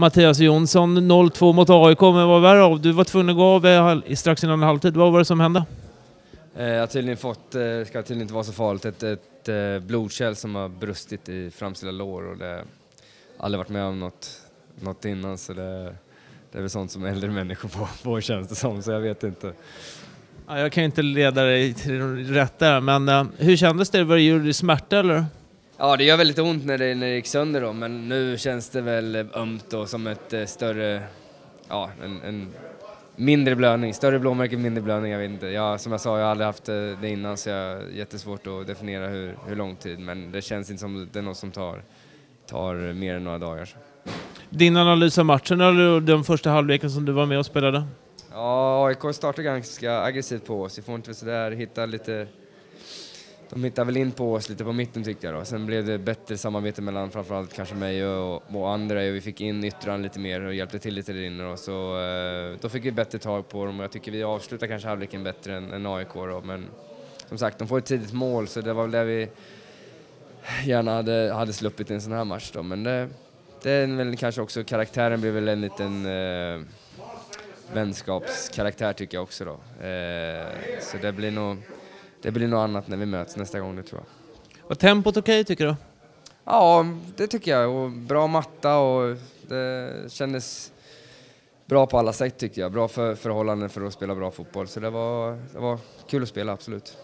Mattias Jonsson 0-2 mot AIK, men vad värre av? Du var tvungen att gå av eh, strax innan halvtid. Vad var det som hände? Eh, jag har tydligen fått, eh, ska tydligen inte vara så farligt, ett, ett eh, blodkärl som har brustit i framsida lår och det har aldrig varit med om något, något innan så det, det är väl sånt som äldre människor får, får känns det som, så jag vet inte. Ja, jag kan inte leda dig till rätt där, men hur kändes det? Var det, det smärta eller? Ja, det gör väldigt ont när det, när det gick sönder då, men nu känns det väl ömt och som ett eh, större, ja, en, en mindre blödning. Större blåmärke, mindre blödning, jag vet inte. Jag, som jag sa, jag har aldrig haft det innan så jag har jättesvårt att definiera hur, hur lång tid, men det känns inte som det är något som tar, tar mer än några dagar. Din analys av matchen eller den första halvleken som du var med och spelade? Ja, AIK startade ganska aggressivt på oss. Vi får inte sådär hitta lite... De hittade väl in på oss lite på mitten tyckte jag då. Sen blev det bättre samarbete mellan framförallt kanske mig och, och andra och vi fick in yttran lite mer och hjälpte till lite där inne då. Så eh, då fick vi bättre tag på dem och jag tycker vi avslutar kanske halvleken bättre än, än AIK då. Men som sagt, de får ett tidigt mål så det var väl det vi gärna hade, hade sluppit i en sån här match då. Men det, det är väl kanske också, karaktären blir väl en liten eh, vänskapskaraktär tycker jag också då. Eh, så det blir nog det blir något annat när vi möts nästa gång, det tror jag. Var tempot okej okay, tycker du? Ja, det tycker jag. Och bra matta och det kändes bra på alla sätt tyckte jag. Bra för förhållanden för att spela bra fotboll. Så det var, det var kul att spela, absolut.